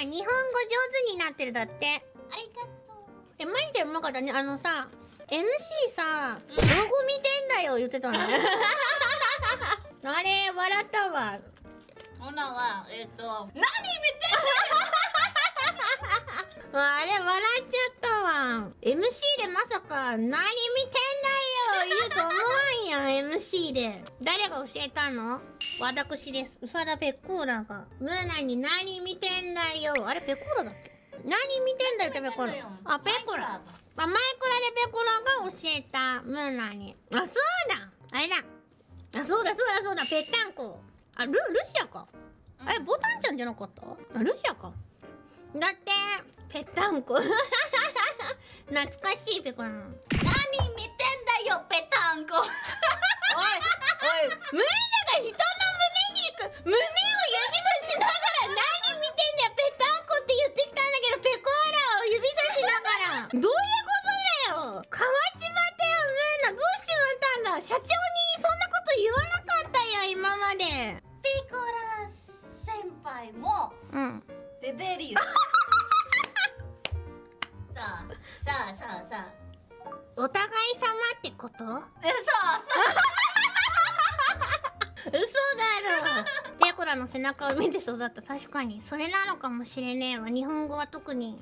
日本語上手になってるだって。ありがとえマジでうまかったね。あのさ MC さ「どこ見てんだよ」言ってたの。ね あれ笑ったわ。うほなはえっ、と何見て あれ笑っちゃったわ。MC でまさか「何見て MC で誰が教えたの？私です。宇佐田ペッコーラが。ムーナに何見てんだよ。あれペッコーラだっけ？何見てんだよペッコーラ。あペッコーラ。あ、マイクラでペコラが教えた。ムーナに。あ、そうだ。あれだ。あ、そうだそうだそうだ、ぺったんこ。あ、ル、ルシアか。うん。え、ボタンちゃんじゃなかった？あ、ルシアか。だって、ぺったんこ。懐かしいペコラ何見てんだよペタンコおピコラ先輩もうん。レベリュー。さあさあさあさあ。お互い様ってこと？えそうそう。嘘だろ。ペコラの背中を見て育った。確かに。それなのかもしれねえわ。日本語は特に